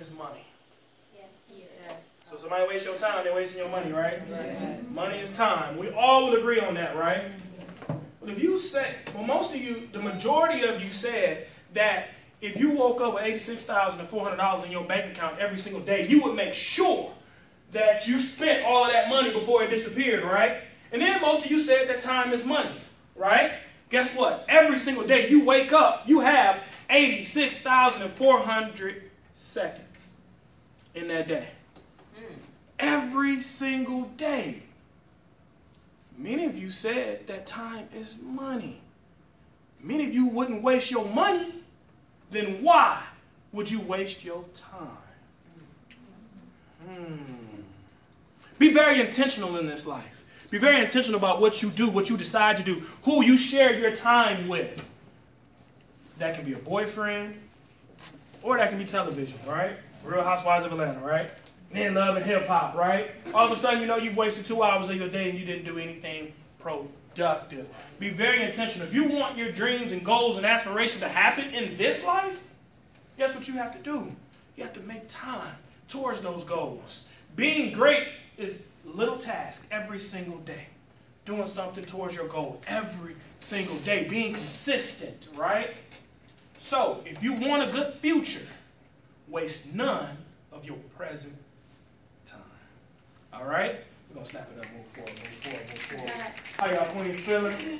is money. Yes. So somebody waste your time, they're wasting your money, right? Money is time. We all would agree on that, right? But if you said, well, most of you, the majority of you said that if you woke up with $86,400 in your bank account every single day, you would make sure that you spent all of that money before it disappeared, right? And then most of you said that time is money, right? Guess what? Every single day you wake up, you have 86,400 seconds in that day. Every single day. Many of you said that time is money. Many of you wouldn't waste your money. Then why would you waste your time? Hmm. Be very intentional in this life. Be very intentional about what you do, what you decide to do, who you share your time with. That can be a boyfriend, or that can be television, right? Real Housewives of Atlanta, right? Men love and hip hop, right? All of a sudden, you know you've wasted two hours of your day and you didn't do anything productive. Be very intentional. If you want your dreams and goals and aspirations to happen in this life, guess what you have to do? You have to make time towards those goals. Being great is little task every single day. Doing something towards your goal every single day. Being consistent, right? So, if you want a good future, waste none of your present time. All right? We're going to snap it up. Move forward, move forward, move forward. How y'all queens feeling?